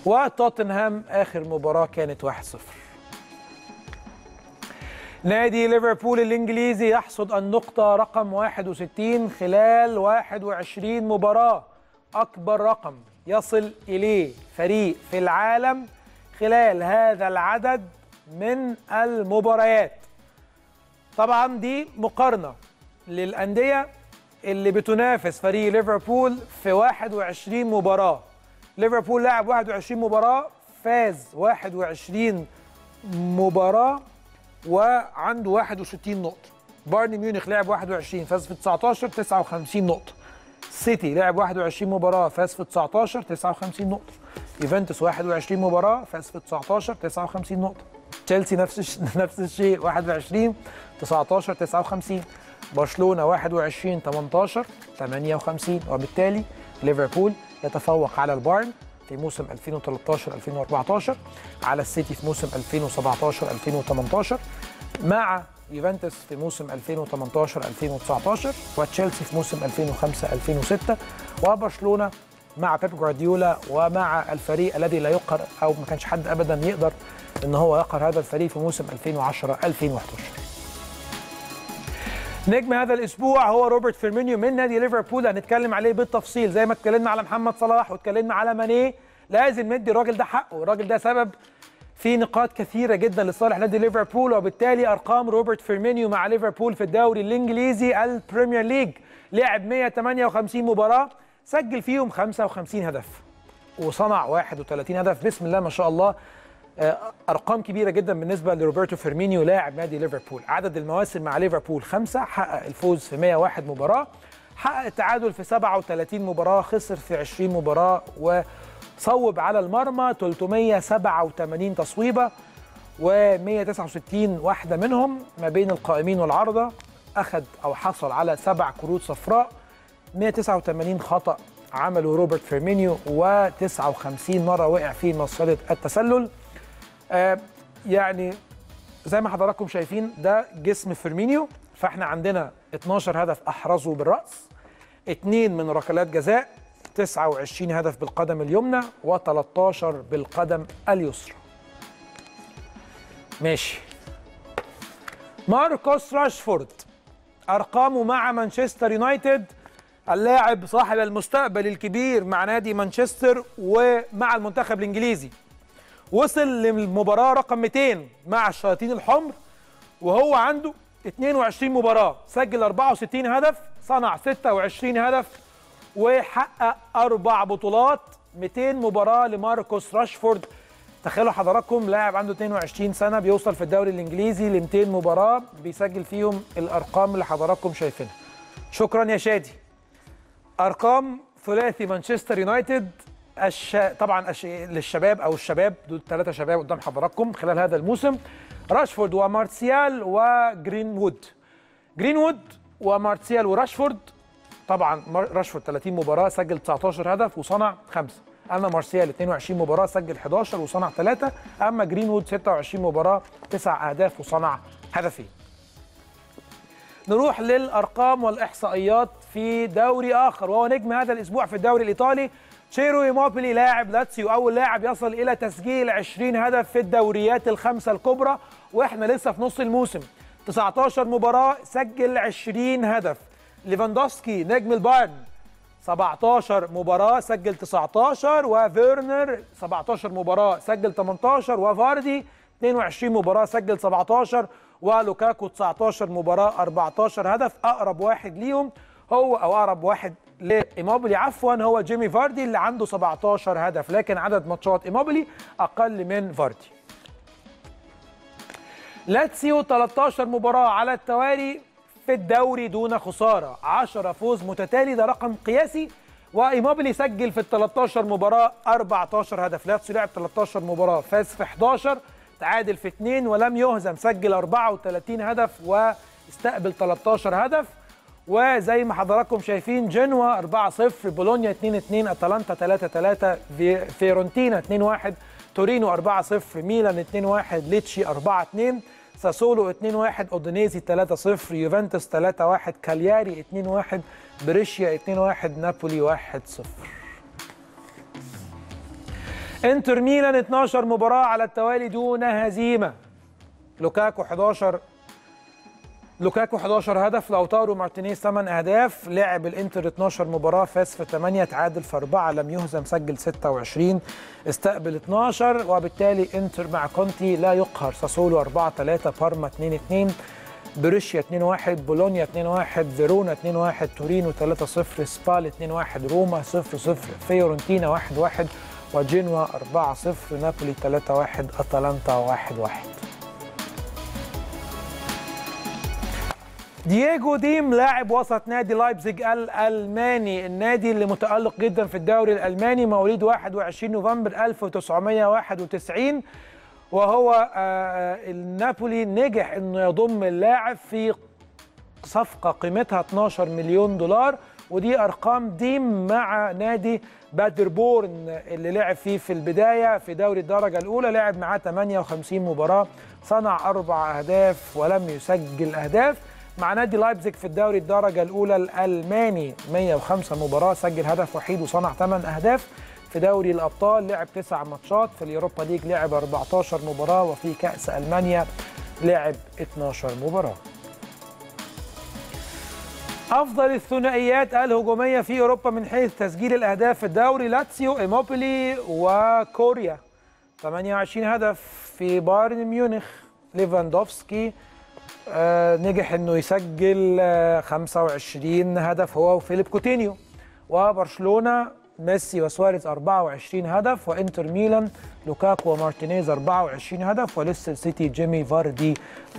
وتوتنهام آخر مباراة كانت 1 0 نادي ليفربول الإنجليزي يحصد النقطة رقم 61 خلال 21 مباراة. أكبر رقم يصل إليه فريق في العالم خلال هذا العدد من المباريات. طبعا دي مقارنة للأندية اللي بتنافس فريق ليفربول في 21 مباراة. ليفربول لعب 21 مباراة فاز 21 مباراة. وعنده 61 نقطة. بايرن ميونخ لعب 21 فاز في 19 59 نقطة. سيتي لعب 21 مباراة فاز في 19 59 نقطة. يوفنتوس 21 مباراة فاز في 19 59 نقطة. تشيلسي نفس نفس الشيء 21 19 59 برشلونة 21 18 58 وبالتالي ليفربول يتفوق على البايرن في موسم 2013 2014 على السيتي في موسم 2017 2018 مع يوفنتوس في موسم 2018 2019 وتشيلسي في موسم 2005 2006 وبرشلونة مع بيب جوارديولا ومع الفريق الذي لا يقهر أو ما كانش حد ابدا يقدر إن هو يقهر هذا الفريق في موسم 2010 2011 نجم هذا الأسبوع هو روبرت فيرمينيو من نادي ليفربول. هنتكلم عليه بالتفصيل. زي ما اتكلمنا على محمد صلاح واتكلمنا على مانيه لازم ندي الراجل ده حقه. الراجل ده سبب في نقاط كثيرة جدا لصالح نادي ليفربول وبالتالي أرقام روبرت فيرمينيو مع ليفربول في الدوري الإنجليزي البريمير ليج. لعب 158 مباراة سجل فيهم 55 هدف وصنع 31 هدف. بسم الله ما شاء الله. أرقام كبيرة جدا بالنسبة لروبرتو فيرمينيو لاعب نادي ليفربول. عدد المواسم مع ليفربول خمسة حقق الفوز في 101 مباراة حقق التعادل في 37 مباراة خسر في 20 مباراة وصوب على المرمى 387 تصويبة و169 واحدة منهم ما بين القائمين والعارضة. أخذ أو حصل على سبع كروت صفراء 189 خطأ عمله روبرت فيرمينيو و59 مرة وقع في مصيدة التسلل. آه يعني زي ما حضراتكم شايفين ده جسم فيرمينيو فاحنا عندنا 12 هدف أحرزه بالرأس اثنين من ركلات جزاء 29 هدف بالقدم اليمنى و13 بالقدم اليسرى. ماشي. ماركوس راشفورد أرقامه مع مانشستر يونايتد اللاعب صاحب المستقبل الكبير مع نادي مانشستر ومع المنتخب الإنجليزي. وصل للمباراة رقم 200 مع الشياطين الحمر وهو عنده 22 مباراة سجل 64 هدف صنع 26 هدف وحقق أربع بطولات 200 مباراة لماركوس راشفورد. تخيلوا حضراتكم لاعب عنده 22 سنة بيوصل في الدوري الإنجليزي ل 200 مباراة بيسجل فيهم الأرقام اللي حضراتكم شايفينها. شكرا يا شادي. أرقام ثلاثي مانشستر يونايتد الش... طبعا أش... للشباب أو الشباب دول ثلاثة شباب قدام حضراتكم خلال هذا الموسم. راشفورد ومارسيال وجرينوود. جرينوود ومارسيال وراشفورد. طبعا راشفورد 30 مباراة سجل 19 هدف وصنع خمسة. أما مارسيال 22 مباراة سجل 11 وصنع ثلاثة أما جرينوود 26 مباراة تسع أهداف وصنع هدفين. نروح للأرقام والإحصائيات في دوري آخر. وهو نجم هذا الأسبوع في الدوري الإيطالي تشيرو إيموبيلي لاعب لاتسيو أول لاعب يصل إلى تسجيل 20 هدف في الدوريات الخمسة الكبرى وإحنا لسه في نص الموسم. 19 مباراة سجل 20 هدف. ليفاندوسكي نجم البايرن 17 مباراة سجل 19 وفيرنر 17 مباراة سجل 18 وفاردي 22 مباراة سجل 17 ولوكاكو 19 مباراة 14 هدف. أقرب واحد ليهم هو أو أقرب واحد لإيموبيلي. عفوا هو جيمي فاردي اللي عنده 17 هدف لكن عدد ماتشات إيموبيلي أقل من فاردي. لاتسيو 13 مباراة على التوالي في الدوري دون خسارة. 10 فوز متتالي ده رقم قياسي. وإيموبيلي سجل في ال 13 مباراة 14 هدف. لاتسيو لعب 13 مباراة فاز في 11 تعادل في 2 ولم يهزم سجل 34 هدف واستقبل 13 هدف. وزي ما حضراتكم شايفين جنوا 4-0 بولونيا 2-2 أتلانتا 3-3 في- فيورنتينا 2-1 تورينو 4-0 ميلان 2-1 ليتشي 4-2 ساسولو 2-1 أودينيزي 3-0 يوفنتوس 3-1 كالياري 2-1 بريشيا 2-1 نابولي 1-0 انتر ميلان 12 مباراة على التوالي دون هزيمة. لوكاكو 11 لوكاكو 11 هدف لوتارو مارتينيز 8 أهداف لعب الإنتر 12 مباراة فاز في 8 تعادل في 4 لم يهزم سجل 26 استقبل 12 وبالتالي إنتر مع كونتي لا يقهر ساسولو 4 3 بارما 2 2 بريشيا 2 1 بولونيا 2 1 فيرونا 2 1 تورينو 3 0 سبال 2 1 روما 0 0 فيورنتينا 1 1 وجينوا 4 0 نابولي 3 1 أتلانتا 1 دييجو ديم لاعب وسط نادي لايبزيج الالماني النادي اللي متألق جدا في الدوري الألماني مواليد 21 نوفمبر 1991 وهو آه، النابولي نجح إنه يضم اللاعب في صفقة قيمتها 12 مليون دولار. ودي أرقام ديم مع نادي بادربورن اللي لعب فيه في البداية في دوري الدرجة الأولى. لعب معاه 58 مباراة صنع أربع أهداف ولم يسجل أهداف. مع نادي لايبزيج في الدوري الدرجة الأولى الألماني. 105 مباراة سجل هدف وحيد وصنع 8 أهداف في دوري الأبطال. لعب 9 ماتشات في ال Europa League لعب 14 مباراة وفي كأس ألمانيا لعب 12 مباراة. أفضل الثنائيات الهجومية في أوروبا من حيث تسجيل الأهداف في الدوري لاتسيو إيموبيلي وكوريا. 28 هدف في بايرن ميونخ ليفاندوفسكي نجح إنه يسجل آه 25 هدف هو وفيليب كوتينيو. وبرشلونة ميسي وسواريز 24 هدف وإنتر ميلان لوكاكو ومارتينيز 24 هدف وليستر سيتي جيمي فاردي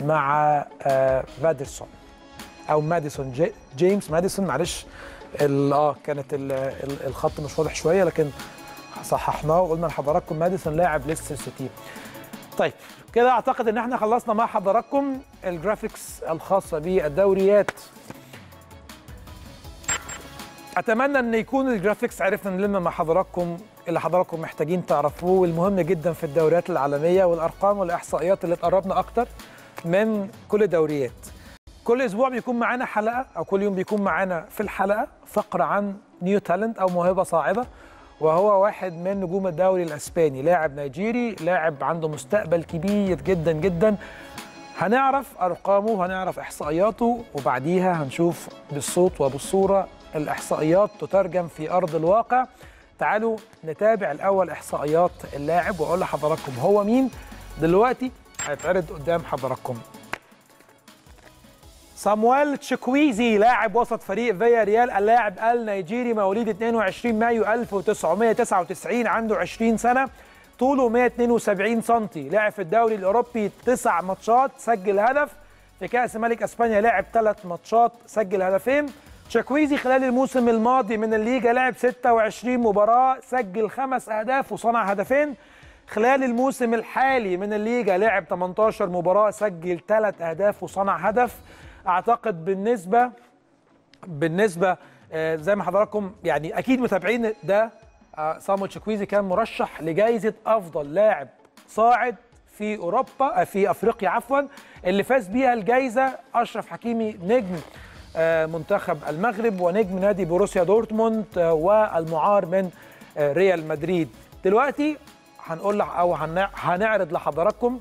مع آه فادرسون أو ماديسون جي جيمس ماديسون معلش. آه كانت ال- ال- الخط مش واضح شوية لكن صححناه وقلنا لحضراتكم ماديسون لاعب ليستر سيتي. طيب كده أعتقد إن إحنا خلصنا مع حضراتكم ال graphics الخاصة بالدوريات. أتمنى إن يكون ال graphics عرفنا نلم مع حضراتكم اللي حضراتكم محتاجين تعرفوه والمهم جدا في الدوريات العالمية والأرقام والإحصائيات اللي تقربنا أكتر من كل الدوريات. كل أسبوع بيكون معانا حلقة أو كل يوم بيكون معانا في الحلقة فقرة عن new talent أو موهبة صاعدة. وهو واحد من نجوم الدوري الأسباني لاعب نيجيري لاعب عنده مستقبل كبير جدا جدا. هنعرف أرقامه وهنعرف إحصائياته وبعديها هنشوف بالصوت وبالصورة الإحصائيات تترجم في أرض الواقع. تعالوا نتابع الأول إحصائيات اللاعب وأقول لحضراتكم هو مين. دلوقتي هيتعرض قدام حضراتكم. صامويل تشيكويزي لاعب وسط فريق فيا ريال اللاعب النيجيري مواليد 22 مايو 1999 عنده 20 سنة طوله 172 سم لعب في الدوري الأوروبي تسع ماتشات سجل هدف. في كأس ملك أسبانيا لعب ثلاث ماتشات سجل هدفين. تشاكويزي خلال الموسم الماضي من الليجا لعب 26 مباراة سجل خمس أهداف وصنع هدفين. خلال الموسم الحالي من الليجا لعب 18 مباراة سجل ثلاث أهداف وصنع هدف. أعتقد بالنسبة بالنسبة آه، زي ما حضراتكم يعني أكيد متابعين ده آه، صامويل تشاكويزي كان مرشح لجائزة أفضل لاعب صاعد في أوروبا آه، في أفريقيا عفوا اللي فاز بيها الجائزة أشرف حكيمي نجم منتخب المغرب ونجم نادي بوروسيا دورتموند والمعار من ريال مدريد. دلوقتي هنقول أو هنع- هنعرض لحضراتكم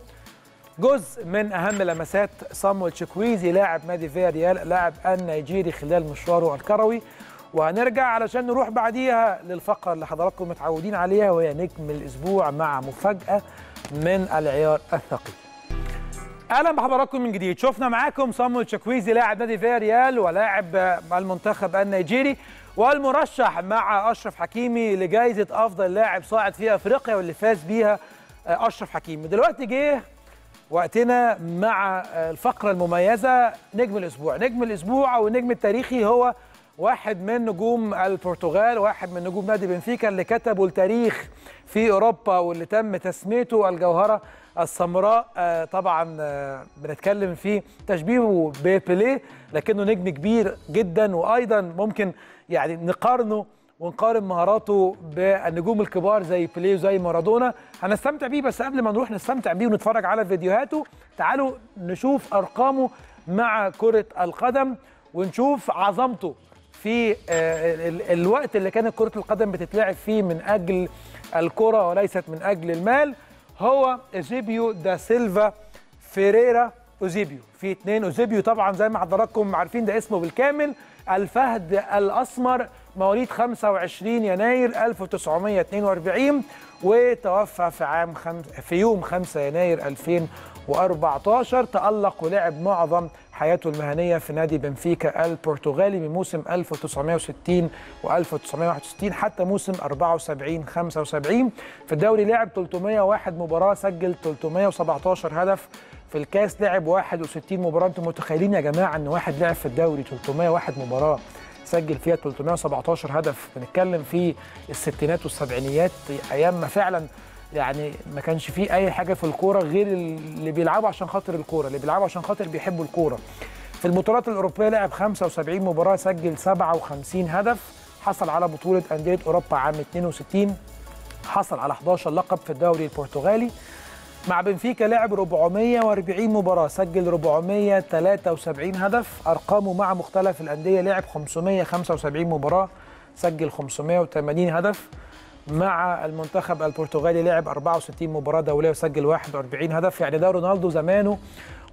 جزء من أهم لمسات صامويل تشيكويزي لاعب نادي فيا ريال لاعب النيجيري خلال مشواره الكروي. وهنرجع علشان نروح بعديها للفقرة اللي حضراتكم متعودين عليها وهي نجم الأسبوع مع مفاجأة من العيار الثقيل. أهلا بحضراتكم من جديد. شفنا معاكم صامويل تشاكويزي لاعب نادي فيا ريال ولاعب المنتخب النيجيري والمرشح مع أشرف حكيمي لجائزة أفضل لاعب صاعد في أفريقيا واللي فاز بيها أشرف حكيمي. دلوقتي جه وقتنا مع الفقرة المميزة نجم الأسبوع. نجم الأسبوع أو النجم التاريخي هو واحد من نجوم البرتغال واحد من نجوم نادي بنفيكا اللي كتبوا التاريخ في أوروبا واللي تم تسميته الجوهرة السمراء. آه، طبعا آه، بنتكلم في تشبيهه ببيليه لكنه نجم كبير جدا وأيضا ممكن يعني نقارنه ونقارن مهاراته بالنجوم الكبار زي بيليه وزي مارادونا. هنستمتع بيه بس قبل ما نروح نستمتع بيه ونتفرج على فيديوهاته تعالوا نشوف أرقامه مع كرة القدم ونشوف عظمته في آه، ال- الوقت اللي كانت كرة القدم بتتلعب فيه من أجل الكرة وليست من أجل المال. هو اوزيبيو دا سيلفا فيريرا أوزيبيو. في اتنين أوزيبيو طبعا زي ما حضراتكم عارفين ده اسمه بالكامل. الفهد الأسمر مواليد 25 يناير 1942 وتوفى في عام خمس في يوم 5 يناير 2014 تألق ولعب معظم حياته المهنية في نادي بنفيكا البرتغالي من موسم 1960 و1961 حتى موسم 74 75 في الدوري لعب 301 مباراة سجل 317 هدف. في الكاس لعب 61 مباراة. أنتم متخيلين يا جماعة إن واحد لعب في الدوري 301 مباراة؟ سجل فيها 317 هدف. بنتكلم في الستينات والسبعينيات أيام ما فعلا يعني ما كانش فيه أي حاجة في الكورة غير اللي بيلعبوا عشان خاطر الكورة اللي بيلعبوا عشان خاطر بيحبوا الكورة. في البطولات الأوروبية لعب 75 مباراة سجل 57 هدف. حصل على بطولة أندية أوروبا عام 62 حصل على 11 لقب في الدوري البرتغالي. مع بنفيكا لعب 440 مباراة سجل 473 هدف. أرقامه مع مختلف الأندية لعب 575 مباراة سجل 580 هدف. مع المنتخب البرتغالي لعب 64 مباراة دولية وسجل 41 هدف. يعني ده رونالدو زمانه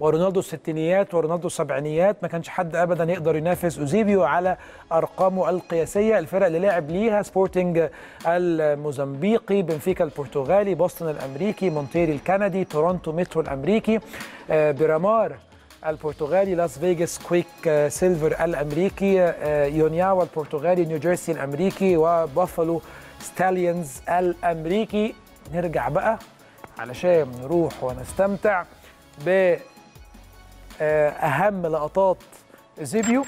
ورونالدو الستينيات ورونالدو السبعينيات ما كانش حد ابدا يقدر ينافس أوزيبيو على أرقامه القياسية. الفرق اللي لعب ليها سبورتنج الموزمبيقي بنفيكا البرتغالي بوسطن الأمريكي مونتيري الكندي تورونتو مترو الأمريكي. آه، بيرامار البرتغالي لاس فيغاس كويك آه، سيلفر الأمريكي آه، يونياوا البرتغالي نيوجيرسي الأمريكي وبافالو ستاليونز الأمريكي. نرجع بقى علشان نروح ونستمتع ب أهم لقطات زيبيو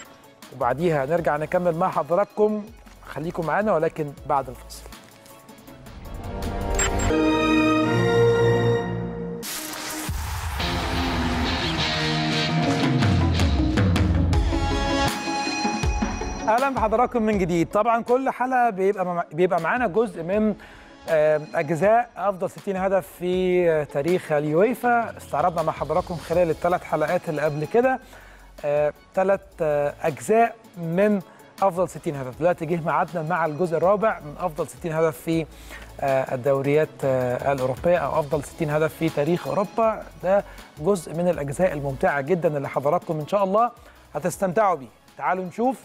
وبعديها نرجع نكمل مع حضراتكم. خليكم معانا ولكن بعد الفصل أهلا بحضراتكم من جديد. طبعا كل حلقة بيبقى بيبقى معانا جزء من آه، أجزاء أفضل 60 هدف في تاريخ اليويفا. استعرضنا مع حضراتكم خلال الثلاث حلقات اللي قبل كده. ثلاث أجزاء من أفضل 60 هدف. دلوقتي جه ميعادنا مع الجزء الرابع. من أفضل 60 هدف في الدوريات الأوروبية أو أفضل 60 هدف في تاريخ أوروبا. ده جزء من الأجزاء الممتعة جدا اللي حضراتكم إن شاء الله هتستمتعوا بيه. تعالوا نشوف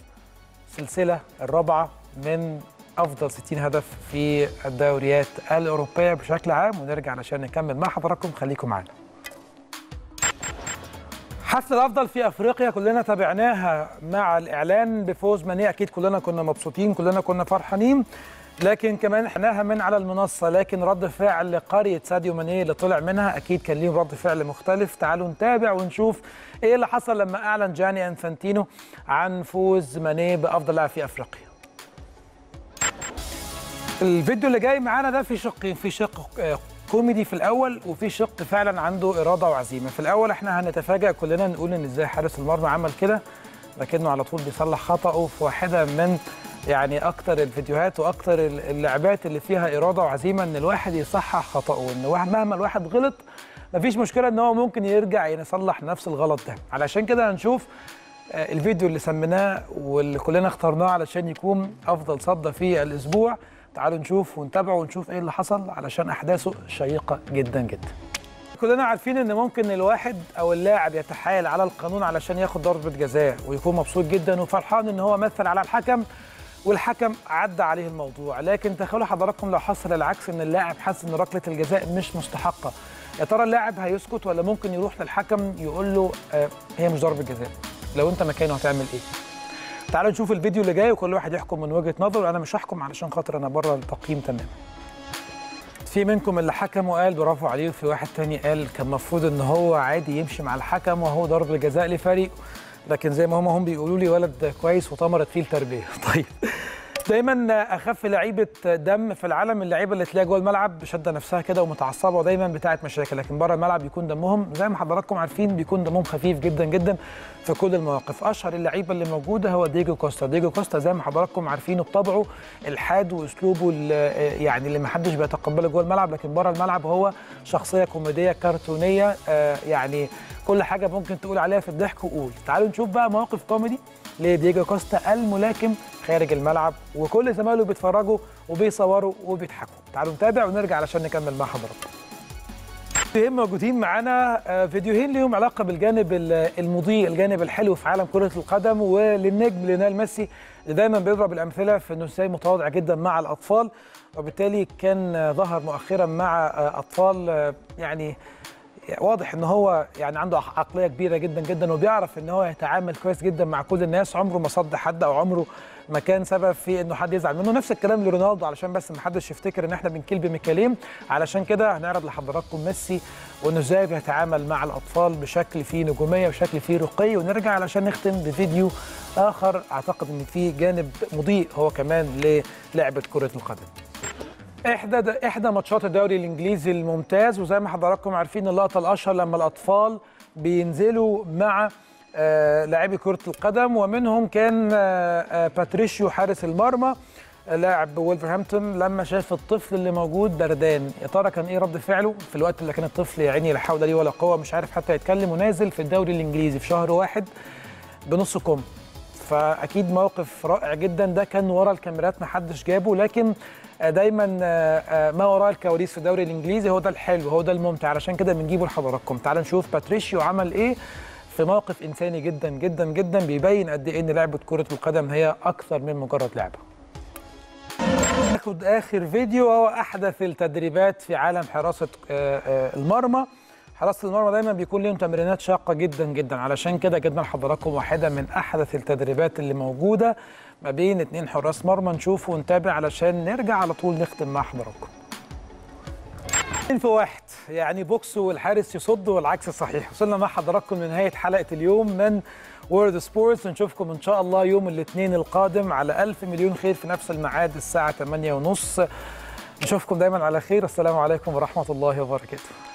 السلسله الرابعة من أفضل 60 هدف في الدوريات الأوروبية بشكل عام. ونرجع علشان نكمل مع حضراتكم. خليكم معانا. حفل الأفضل في أفريقيا كلنا تابعناها مع الإعلان بفوز ماني. أكيد كلنا كنا مبسوطين كلنا كنا فرحانين. لكن كمان احناها من على المنصة. لكن رد فعل قرية ساديو ماني اللي طلع منها أكيد كان ليهم رد فعل مختلف. تعالوا نتابع ونشوف إيه اللي حصل لما أعلن جاني إنفانتينو عن فوز ماني بأفضل لاعب في أفريقيا. الفيديو اللي جاي معانا ده في شقين في شق كوميدي في الأول وفي شق فعلا عنده إرادة وعزيمة. في الأول إحنا هنتفاجئ كلنا نقول إن إزاي حارس المرمى عمل كده لكنه على طول بيصلح خطأه في واحدة من يعني أكتر الفيديوهات وأكتر اللعبات اللي فيها إرادة وعزيمة إن الواحد يصحح خطأه إن مهما الواحد غلط مفيش مشكلة إن هو ممكن يرجع يصلح نفس الغلط ده. علشان كده هنشوف آه، الفيديو اللي سميناه واللي كلنا اخترناه علشان يكون أفضل صدى في الأسبوع. تعالوا نشوف ونتابعه ونشوف إيه اللي حصل علشان أحداثه شيقة جدا جدا. كلنا عارفين إن ممكن الواحد أو اللاعب يتحايل على القانون علشان ياخد ضربة جزاء ويكون مبسوط جدا وفرحان إن هو مثل على الحكم والحكم عدى عليه الموضوع. لكن تخيلوا حضراتكم لو حصل العكس إن اللاعب حس إن ركلة الجزاء مش مستحقة. يا ترى اللاعب هيسكت ولا ممكن يروح للحكم يقول له آه هي مش ضربة جزاء؟ لو أنت مكانه هتعمل إيه؟ تعالوا نشوف الفيديو اللي جاي وكل واحد يحكم من وجهة نظره. أنا مش هحكم علشان خاطر أنا بره التقييم تماما في منكم اللي حكم وقال برافو عليه. وفي واحد تاني قال كان المفروض إن هو عادي يمشي مع الحكم وهو ضرب الجزاء لفريقه لكن زي ما هم هم بيقولوا لي ولد كويس وطمرت فيه التربيه طيب. دايما أخف لعيبة دم في العالم اللعيبة اللي تلاقيها جوه الملعب شاده نفسها كده ومتعصبة ودايما بتاعة مشاكل لكن بره الملعب بيكون دمهم زي ما حضراتكم عارفين بيكون دمهم خفيف جدا جدا في كل المواقف. أشهر اللعيبة اللي موجودة هو ديجو كوستا. ديجو كوستا زي ما حضراتكم عارفينه بطبعه الحاد وأسلوبه يعني اللي ما حدش بيتقبله جوه الملعب لكن بره الملعب هو شخصية كوميدية كرتونية آه، يعني كل حاجة ممكن تقول عليها في الضحك وقول. تعالوا نشوف بقى مواقف كوميدي لدييجو كوستا الملاكم خارج الملعب وكل زمايله بيتفرجوا وبيصوروا وبيضحكوا. تعالوا نتابع ونرجع علشان نكمل مع حضراتكم. فيديوهين موجودين معانا آه، فيديوهين ليهم علاقة بالجانب ال- المضيء الجانب الحلو في عالم كرة القدم وللنجم ليونيل ميسي اللي دايما بيضرب الأمثلة في إنه إزاي متواضع جدا مع الأطفال وبالتالي كان ظهر مؤخرا مع آه، أطفال آه، يعني واضح إن هو يعني عنده عقلية كبيرة جدا جدا وبيعرف إن هو يتعامل كويس جدا مع كل الناس عمره ما صد حد أو عمره ما كان سبب في إنه حد يزعل منه. نفس الكلام لرونالدو علشان بس ما حدش يفتكر إن إحنا بنكيل بمكاليم علشان كده هنعرض لحضراتكم ميسي وإنه إزاي بيتعامل مع الأطفال بشكل فيه نجومية وشكل فيه رقي. ونرجع علشان نختم بفيديو آخر. أعتقد إن فيه جانب مضيء هو كمان للعبه كرة القدم. إحدى إحدى ماتشات الدوري الإنجليزي الممتاز وزي ما حضراتكم عارفين اللقطة الأشهر لما الأطفال بينزلوا مع آه، لاعبي كرة القدم ومنهم كان آه، آه، باتريشيو حارس المرمى لاعب وولفرهامبتون لما شاف الطفل اللي موجود بردان. يا ترى كان إيه رد فعله في الوقت اللي كان الطفل يا عيني لا حول لي ولا قوة مش عارف حتى يتكلم ونازل في الدوري الإنجليزي في شهر واحد بنص كم. فأكيد موقف رائع جدا ده كان ورا الكاميرات ما حدش جابه لكن دايما آه، آه، ما وراء الكواليس في الدوري الإنجليزي هو ده الحلو هو ده الممتع. علشان كده بنجيبه لحضراتكم. تعالوا نشوف باتريشيو عمل إيه في موقف إنساني جدا جدا جدا بيبين قد إيه إن لعبة كرة القدم هي أكثر من مجرد لعبة. ناخد آخر فيديو وهو أحدث التدريبات في عالم حراسة آه، آه، المرمى. حراسة المرمى دايما بيكون لهم تمرينات شاقة جدا جدا. علشان كده جبنا لحضراتكم واحدة من أحدث التدريبات اللي موجودة. ما بين اتنين حراس مرمى نشوف ونتابع علشان نرجع على طول نختم مع حضراتكم. اتنين في واحد يعني بوكس والحارس يصد والعكس صحيح. وصلنا مع حضراتكم لنهاية حلقة اليوم من World Sports نشوفكم إن شاء الله يوم الاثنين القادم على ألف مليون خير في نفس الميعاد الساعة 8:30 نشوفكم دايما على خير. السلام عليكم ورحمة الله وبركاته.